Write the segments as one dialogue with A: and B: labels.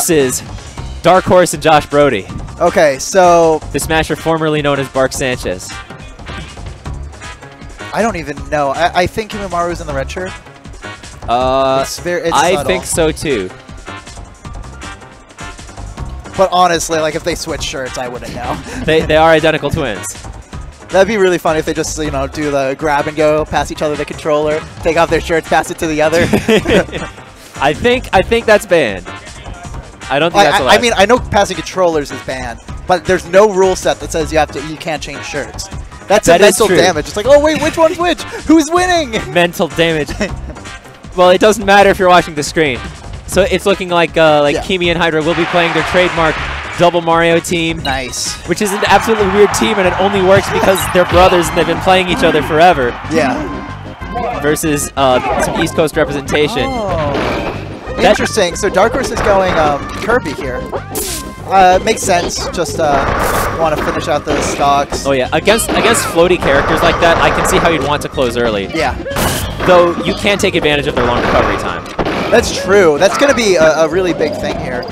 A: versus Darkhorse and Josh Brody,
B: Okay, so
A: the Smasher formerly known as Bark Sanchez.
B: I don't even know. I, I think Kimaru's in the red shirt.
A: Uh,
B: It's very. It's
A: I
B: subtle.
A: think so too.
B: But honestly, like if they switch shirts, I wouldn't know.
A: They, they are identical twins.
B: That'd be really funny if they just you know do the grab and go, pass each other the controller, take off their shirts, pass it to the other.
A: I think I think that's banned. I don't think
B: I,
A: that's
B: I,
A: allowed.
B: I mean, I know passing controllers is banned, but there's no rule set that says you have to you can't change shirts. That's
A: That
B: a mental damage. It's like, oh wait, which one's which? Who's winning?
A: mental damage. well, it doesn't matter if you're watching the screen. So it's looking like uh, like
B: Yeah.
A: Kimi and Hydra will be playing their trademark double Mario team,
B: Nice.
A: which is an absolutely weird team, and it only works because they're brothers and they've been playing each other forever.
B: Yeah.
A: Versus uh, some East Coast representation.
B: Oh. Interesting. So Darkhorse is going um, Kirby here. Uh, makes sense. Just uh, want to finish out those stocks.
A: Oh yeah, against against floaty characters like that, I can see how you'd want to close early.
B: Yeah,
A: Though you can take advantage of their long recovery time.
B: that's true. That's going to be a, a really big thing here.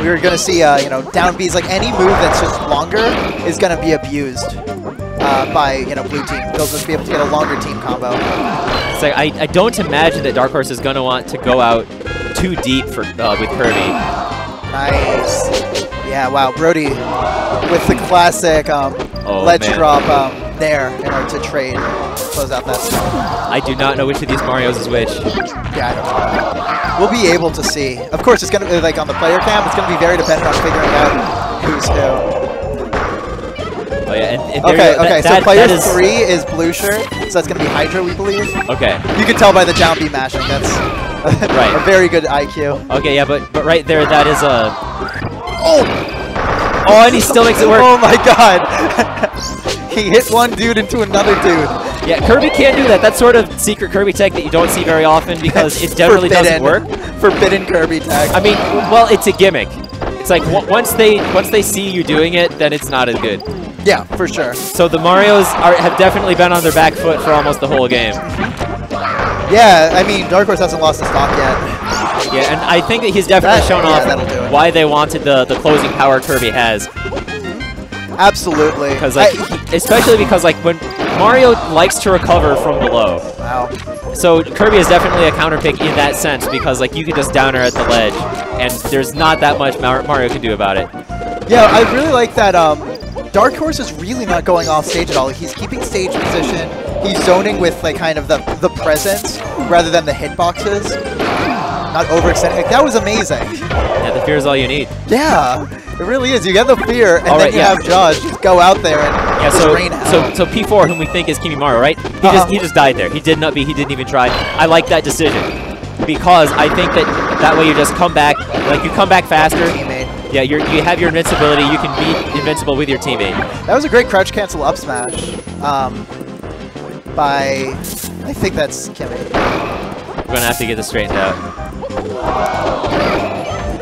B: We're going to see, uh, you know, down Bs. Like any move that's just longer is going to be abused uh, by, you know, blue team. They'll just be able to get a longer team combo.
A: It's like I, I don't imagine that Darkhorse is gonna want to go out too deep for uh, with Kirby.
B: Nice. Yeah, wow. Brody with the classic um,
A: Oh,
B: ledge
A: man.
B: drop um, there in order to trade, close out that.
A: I do not know which of these Marios is which.
B: Yeah, I don't know. We'll be able to see. Of course, it's gonna be like on the player cam. It's gonna be very dependent on figuring out who's who.
A: Oh yeah, and, and
B: Okay,
A: you go.
B: okay.
A: That-
B: so
A: that-
B: player
A: that is-
B: three is blue shirt, so that's gonna be Hydra, we believe.
A: Okay,
B: You can tell by the down B mashing. That's
A: Right.
B: a very good IQ.
A: okay, yeah, but but right there, that is a.
B: Oh!
A: Oh, and he still makes it work.
B: Oh my God! he hit one dude into another dude.
A: Yeah, Kirby can't do that. That's sort of secret Kirby tech that you don't see very often because it generally doesn't work.
B: Forbidden. Kirby tag.
A: I mean, well, it's a gimmick. It's like w- once they once they see you doing it, then it's not as good.
B: yeah, for sure.
A: So the Mario's are, have definitely been on their back foot for almost the whole game.
B: Yeah, I mean, Darkhorse hasn't lost a stock yet.
A: Yeah, and I think that he's definitely
B: That-
A: shown
B: yeah,
A: off why they wanted the the closing power Kirby has.
B: Absolutely.
A: Because like, he- especially because like when Mario likes to recover from below,
B: wow.
A: so Kirby is definitely a counter pick in that sense because like you can just down air at the ledge, and there's not that much Mar- Mario can do about it.
B: Yeah, I really like that. Um, Darkhorse is really not going off stage at all. He's keeping stage position. He's zoning with like kind of the the presence rather than the hitboxes. Not overextending. Like, that was amazing.
A: Yeah, the fear is all you need.
B: Yeah, it really is. You get the fear, and
A: All
B: then
A: right,
B: you
A: yeah.
B: have Josh just go out there and
A: Yeah, so so so P4, whom we think is Kimi Mario, right? He
B: Uh-huh.
A: just he just died there. He did not be. He didn't even try. I like that decision because I think that that way you just come back, like you come back faster. Yeah, you're, you have your invincibility. You can be invincible with your teammate.
B: That was a great crouch cancel up smash. Um, by I think that's Kimi.
A: We're gonna have to get this straightened out.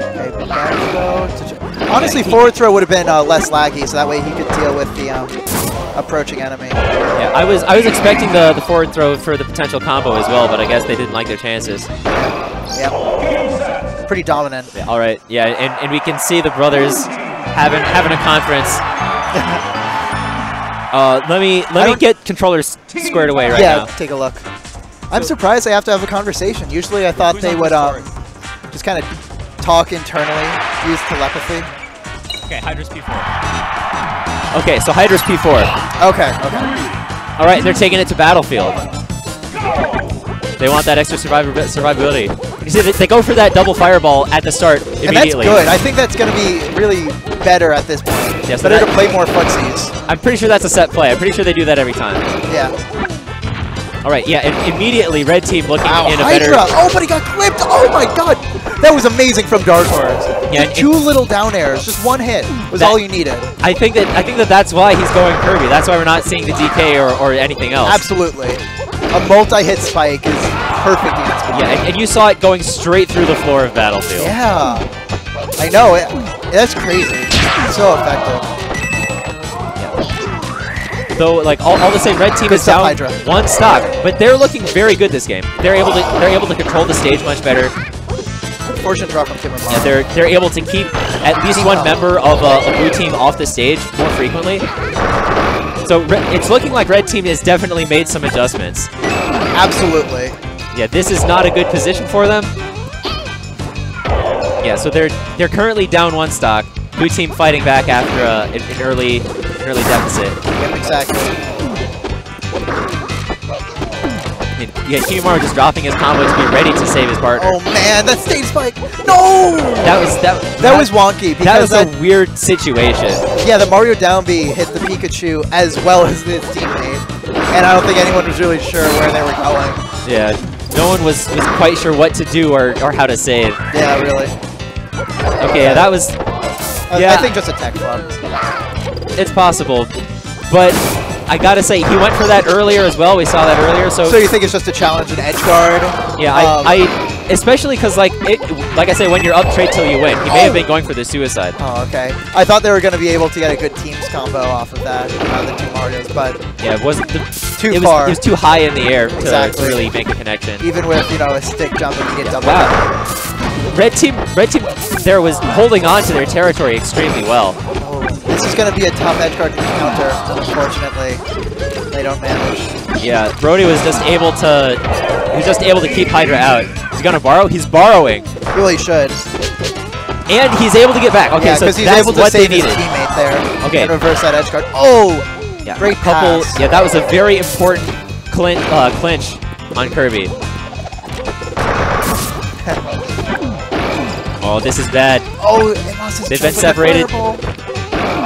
B: Okay, back throw Honestly, forward throw would have been uh, less laggy, so that way he could deal with the um, approaching enemy.
A: Yeah, I was I was expecting the the forward throw for the potential combo as well, but I guess they didn't like their chances.
B: Yep. Pretty dominant.
A: Yeah, all right, yeah, and, and we can see the brothers having having a conference. uh, let me let me get controllers squared away right
B: yeah,
A: now.
B: take a look. I'm surprised they have to have a conversation. Usually I thought they would um, just kind of talk internally, use telepathy.
A: Okay, Hydra's P4. Okay, so Hydra's P4.
B: Okay, okay.
A: All right, they're taking it to Battlefield. They want that extra survivor survivability. You see, they, they go for that double fireball at the start immediately.
B: And that's good. I think that's going to be really better at this point.
A: Yeah, so
B: better
A: that-
B: to play more footsies.
A: I'm pretty sure that's a set play. I'm pretty sure they do that every time.
B: Yeah.
A: All right, yeah, immediately red team looking
B: Wow,
A: in a
B: Hydra!
A: better.
B: Oh, but he got clipped! Oh my god! That was amazing from Darkhorse.
A: Yeah,
B: two little down airs, just one hit was
A: That-
B: all you needed.
A: I think that I think that that's why he's going Kirby. That's why we're not seeing the DK or, or anything else.
B: Absolutely. A multi-hit spike is perfect against
A: Yeah, and, and you saw it going straight through the floor of Battlefield.
B: Yeah. I know, it, that's crazy. So effective.
A: Though, like all, all the same, red team
B: Good
A: is down
B: Hydra.
A: one stock, but they're looking very good this game. They're able to they're able to control the stage much better.
B: unfortunate drop from Kim
A: Yeah, they're they're able to keep at least one member of a, a blue team off the stage more frequently. So it's looking like red team has definitely made some adjustments.
B: Absolutely.
A: Yeah, this is not a good position for them. Yeah, so they're they're currently down one stock. Blue team fighting back after uh, an, an early an early deficit.
B: Yep, exactly.
A: And, yeah, Kimaru just dropping his combo to be ready to save his partner.
B: Oh man, that stage spike! No!
A: That was that.
B: That was wonky
A: that was
B: because
A: a weird situation.
B: yeah, the Mario down B hit the Pikachu as well as his teammate, and I don't think anyone was really sure where they were going.
A: Yeah, no one was, was quite sure what to do or, or how to save.
B: Yeah, really.
A: Okay, yeah, that was Yeah.
B: I think just a tech club.
A: it's possible, but I gotta say he went for that earlier as well. We saw that earlier, so,
B: So you think it's just a challenge in edge guard?
A: yeah,
B: Um,
A: I, I especially because like it, like I say, when you're up trade till you win, he may have been going for the suicide.
B: Oh, okay. I thought they were going to be able to get a good teams combo off of that, uh, the two Marios, but
A: Yeah, it wasn't the,
B: too
A: it was,
B: far.
A: It was too high in the air to, to
B: Exactly.
A: really make a connection.
B: Even with, you know, a stick jump and you get double.
A: Wow. Red team, red team, there was holding on to their territory extremely well.
B: This is going to be a tough edge guard counter, unfortunately. They don't manage.
A: Yeah, Brody was just able to, he was just able to keep Hydra out. He's gonna borrow. He's borrowing,
B: Really should.
A: and he's able to get back. Okay,
B: yeah,
A: so
B: because he's
A: that's
B: able to
A: what they
B: save his
A: needed.
B: teammate there.
A: Okay.
B: And reverse that edge guard. Oh!
A: Yeah,
B: Great
A: couple.
B: pass.
A: Yeah, that was a very important clinch, uh, clinch on Kirby. oh, this is bad.
B: Oh, it lost his
A: They've been
B: the
A: separated.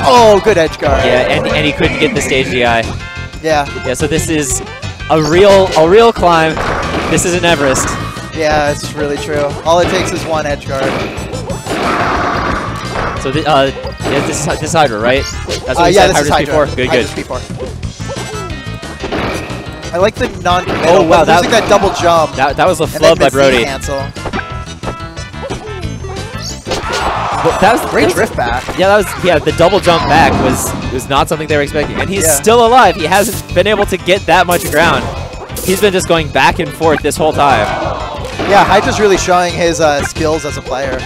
B: Oh, good edge guard.
A: Yeah, and, and he couldn't get the stage DI.
B: Yeah,
A: Yeah, so this is a real a real climb. This is an Everest.
B: yeah, it's really true. All it takes is one edge guard.
A: So thi- uh, yeah, this is this is Hydra, right? That's what
B: Uh, yeah,
A: said.
B: this is
A: Hydra's
B: Hydra.
A: Good,
B: Hydra's
A: good.
B: before. I like the non-committal,
A: Oh, wow, that-
B: that double jump
A: That that was a flub by Brody.
B: cancel.
A: But that was
B: Great
A: that was-
B: drift back.
A: Yeah, that was yeah. The double jump back was was not something they were expecting, and he's
B: Yeah.
A: still alive. He hasn't been able to get that much ground. He's been just going back and forth this whole time.
B: Yeah, Hydra's really showing his uh, skills as a player.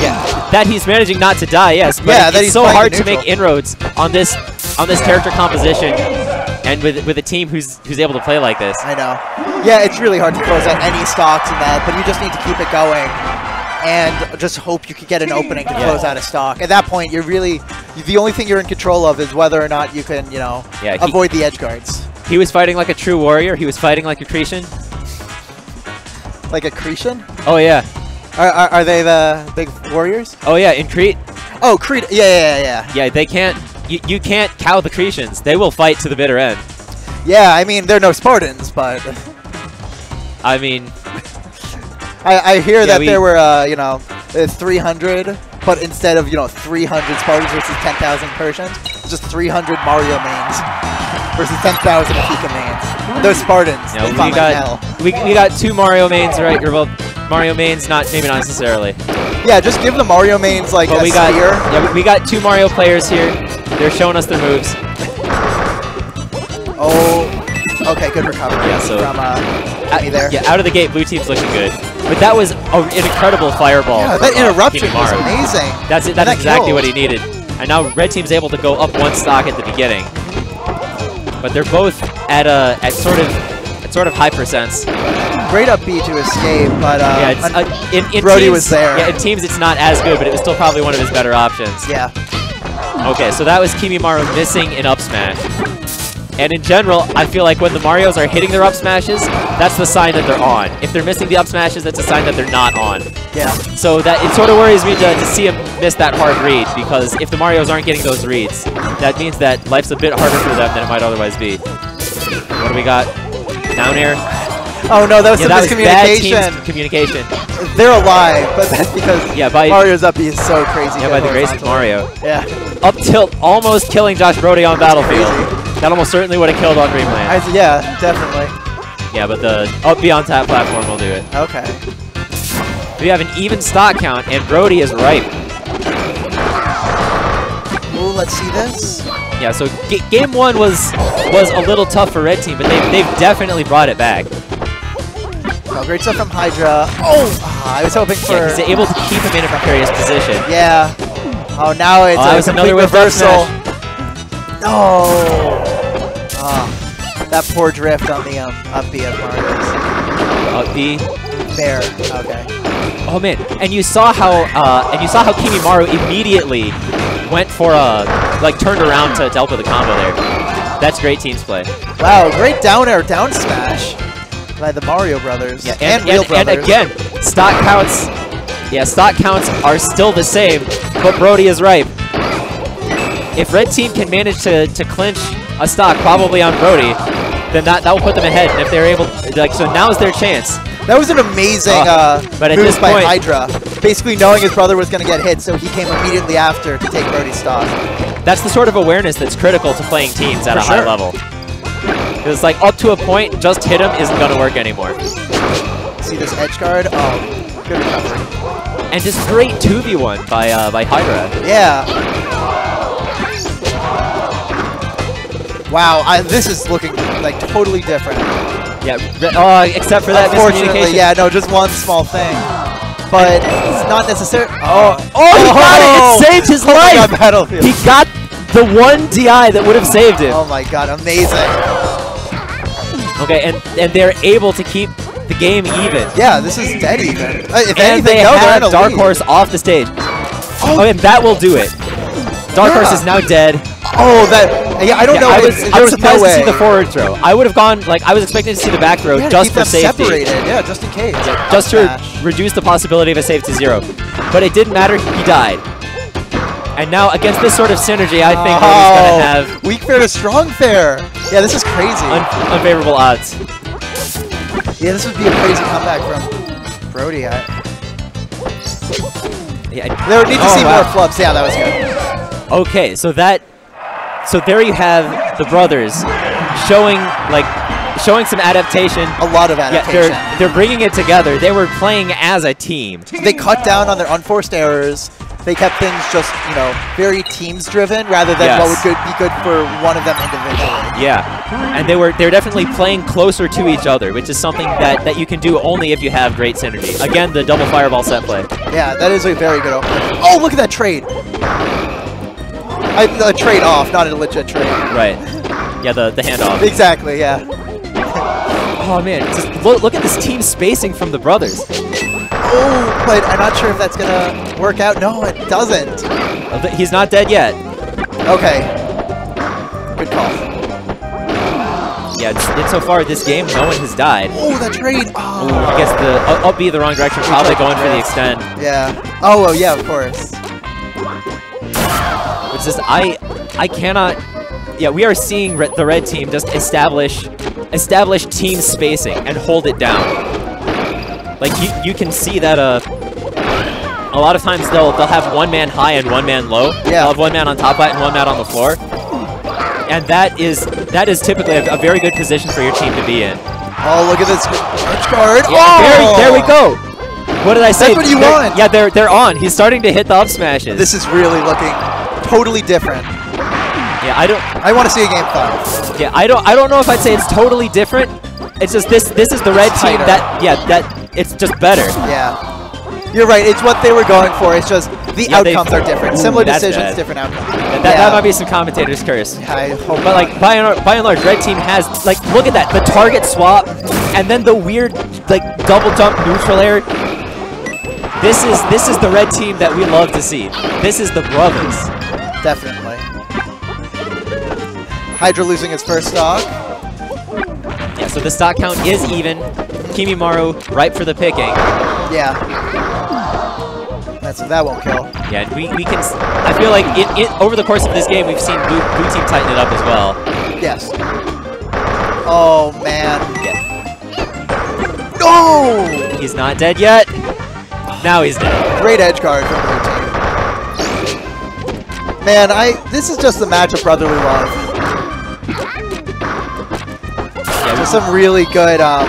A: Yeah, that he's managing not to die. Yes, but
B: Yeah,
A: it-
B: that
A: it's so hard to make inroads on this on this character composition, and with with a team who's who's able to play like this.
B: I know. Yeah, it's really hard to close out any stocks in that, but you just need to keep it going and just hope you can get an opening to
A: Yeah.
B: close out a stock. At that point, you're really the only thing you're in control of is whether or not you can, you know,
A: Yeah, he-
B: avoid the edge guards.
A: He was fighting like a true warrior. He was fighting like a Cretan.
B: Like a Cretan?
A: Oh yeah,
B: Are, are, are they the big warriors?
A: oh yeah. In Crete,
B: Oh, Crete, Yeah, yeah, yeah,
A: yeah, they can't. You, you can't cow the Cretans. They will fight to the bitter end.
B: yeah. Yeah, I mean, they're no Spartans, but
A: I mean,
B: I, I hear
A: Yeah,
B: that
A: we-
B: there were, uh, you know, uh, 300, but instead of, you know, 300 Spartans versus 10,000 Persians, just 300 Mario mains versus 10,000 Pika mains. Those Spartans, they
A: we got
B: hell.
A: we, we got two Mario mains, right? Or well, Mario mains, not maybe not necessarily.
B: Yeah, just give the Mario mains like
A: But
B: a
A: we got
B: spear.
A: yeah, we, we got two Mario players here. They're showing us their moves.
B: Oh, okay, good recovery
A: Yeah, so-
B: from uh,
A: Out,
B: there.
A: Yeah, out of the gate, blue team's looking good. But that was a, an incredible fireball.
B: Yeah, that
A: uh,
B: interruption was amazing.
A: That's it. That's
B: that
A: exactly
B: killed.
A: what he needed. And now red team's able to go up one stock at the beginning. But they're both at a at sort of at sort of high percents.
B: Great up B to escape, but uh,
A: yeah, uh, in, in
B: Brody
A: teams,
B: was there.
A: Yeah, in teams it's not as good, but it was still probably one of his better options.
B: yeah.
A: Okay, so that was Kimimaru missing an up smash. And in general, I feel like when the Marios are hitting their up smashes, that's the sign that they're on. If they're missing the up smashes, that's a sign that they're not on.
B: Yeah.
A: So that it sort of worries me to, to see him miss that hard read because if the Marios aren't getting those reads, that means that life's a bit harder for them than it might otherwise be. What do we got? Down air.
B: Oh no, that was
A: Yeah,
B: some
A: that was bad
B: miscommunication.
A: team communication.
B: They're alive, but that's because
A: Yeah, by
B: Mario's up B is so crazy.
A: yeah, by the grace of. Mario.
B: Yeah.
A: Up tilt, almost killing Josh Brody on Battlefield. That almost certainly would have killed on Dreamland.
B: I, yeah, definitely.
A: Yeah, but the up beyond tap platform will do it.
B: Okay.
A: We have an even stock count, and Brody is ripe.
B: Ooh, let's see this.
A: Yeah, so g- game one was was a little tough for red team, but they they've definitely brought it back.
B: Oh, great stuff from Hydra. Oh, Ah, I was hoping for.
A: Yeah, he's able to keep him in a precarious position.
B: Yeah. Oh, now it's
A: Oh,
B: a complete
A: another
B: reversal. No. Ah, that poor drift on the um, up B of Mario's.
A: Uh, the
B: There. Okay.
A: oh man, and you saw how uh, and you saw how Kimimaru immediately went for a like turned around to, to help with the combo there. That's great teams play.
B: Wow, great down air down smash by the Mario brothers.
A: Yeah,
B: and,
A: and,
B: Real
A: and, and again, stock counts. Yeah, stock counts are still the same, but Brody is right. If red team can manage to, to clinch a stock, probably on Brody, then that, that will put them ahead. And if they're able, like, so now is their chance.
B: That was an amazing
A: Oh,
B: uh,
A: but at
B: move
A: this
B: by
A: point-
B: Hydra. Basically knowing his brother was going to get hit, so he came immediately after to take Brody's stock.
A: That's the sort of awareness that's critical to playing teams at
B: For
A: a high
B: sure.
A: level. It's like up to a point, just hit him isn't going to work anymore.
B: See this edge guard? Oh, good recovery.
A: And just great 2v1 by uh, by Hydra.
B: Yeah. Wow, I, this is looking like totally different.
A: Yeah, oh, except for that
B: Unfortunately, yeah, no, just one small thing. But it's not necessary. Oh,
A: Oh, he got it! It saved his
B: Oh
A: life!
B: Battlefield.
A: He got the one DI that would have saved him.
B: Oh my god, amazing.
A: Okay, and and they're able to keep the game even.
B: Yeah, this is dead even. Uh, if
A: and
B: anything,
A: they
B: no,
A: have Dark
B: lead.
A: Horse off the stage. Oh, and that will do it.
B: Darkhorse
A: is now dead.
B: Oh, that. Yeah, I don't
A: Yeah,
B: know.
A: I was, I was
B: no
A: surprised to see the forward throw. I would have gone like I was expecting to see the back throw
B: Yeah, to
A: just
B: keep
A: for
B: them
A: safety,
B: separated. Yeah, just in case.
A: just to reduce the possibility of a save to zero. But it didn't matter. He died. And now against this sort of synergy, I think
B: oh,
A: gonna have
B: weak fair to strong fair. Yeah, this is crazy.
A: un unfavorable odds.
B: yeah, this would be a crazy comeback from Brody. I,
A: Yeah.
B: they would need to
A: Oh,
B: see
A: wow.
B: more flubs. Yeah, that was good.
A: Okay, so that, so there you have the brothers showing like showing some adaptation.
B: A lot of
A: Yeah,
B: adaptation.
A: they're they're bringing it together. They were playing as a team.
B: they cut down on their unforced errors. They kept things just, you know, very teams driven rather than what would good, be good for one of them individually.
A: Yeah, and they were they're definitely playing closer to each other, which is something that that you can do only if you have great synergy. Again, the double fireball set play.
B: Yeah, that is a very good opener. Oh, look at that trade. I, a trade off, not a legit trade.
A: Right. Yeah, the the handoff.
B: Exactly, yeah.
A: Oh man, just look, look at this team spacing from the brothers.
B: Oh, but I'm not sure if that's gonna work out. No, it doesn't.
A: Uh, He's not dead yet.
B: Okay. Good call.
A: Yeah, so far this game, no one has died.
B: Oh, that trade.
A: Ooh,
B: Oh.
A: I guess the uh, up B the wrong direction, probably going for the extend.
B: Yeah. Oh, well, yeah, of course.
A: Which is I I cannot. Yeah, we are seeing re the red team just establish establish team spacing and hold it down. Like you you can see that uh. A lot of times they'll they'll have one man high and one man low.
B: Yeah.
A: They'll have one man on top right and one man on the floor. And that is that is typically a, a very good position for your team to be in.
B: Oh, look at this edge guard.
A: Yeah,
B: oh!
A: there, there we go. What did I say?
B: what you
A: They're-
B: want.
A: Yeah, they're they're on. He's starting to hit the up smashes.
B: This is really looking totally different.
A: yeah, I don't
B: I want to see a game five.
A: Yeah, I don't I don't know if I'd say it's totally different. It's just this this is the red team that yeah, that it's just better.
B: Yeah. You're right. It's what they were going for. It's just the
A: Yeah,
B: outcomes are different.
A: Ooh,
B: Similar decisions,
A: bad.
B: different outcomes.
A: That, that,
B: yeah.
A: that might be some commentator's curse.
B: I hope
A: But like by and, by and large, red team has like look at that the target swap, and then the weird like double jump neutral air. This is this is the red team that we love to see. This is the brothers.
B: Definitely. Hydra losing its first stock.
A: Yeah, so the stock count is even. Kimimaru ripe for the picking.
B: Yeah. That's that won't kill.
A: Yeah, we, we can. I feel like it, it over the course of this game, we've seen blue, blue team tighten it up as well.
B: Yes. Oh man.
A: Yeah.
B: No!
A: He's not dead yet. Now he's dead.
B: Great edge guard from blue team. Man, I this is just a match of brotherly love.
A: Yeah,
B: There's some really good um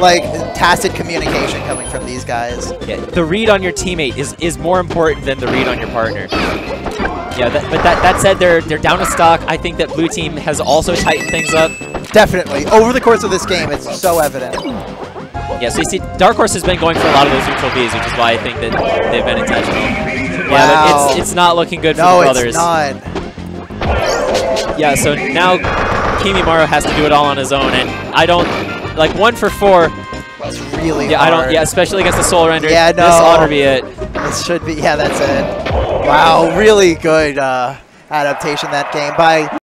B: like tacit communication coming from these guys.
A: yeah, the read on your teammate is, is more important than the read on your partner. Yeah, that, but that, that said, they're they're down a stock. I think that blue team has also tightened things up.
B: Definitely. Over the course of this game, it's so evident.
A: Yeah, so you see, Darkhorse has been going for a lot of those neutral Bs, which is why I think that they've been intentional. Yeah,
B: Wow.
A: it's, it's not looking good for
B: No,
A: the
B: it's
A: brothers.
B: not.
A: Yeah, so now Kimimaru has to do it all on his own, and I don't like one for four.
B: It's really
A: Yeah, I don't. Yeah, especially against the Soul Render.
B: Yeah,
A: This
B: no.
A: ought to be it.
B: This should be. Yeah, that's it. Wow, really good uh, adaptation that game by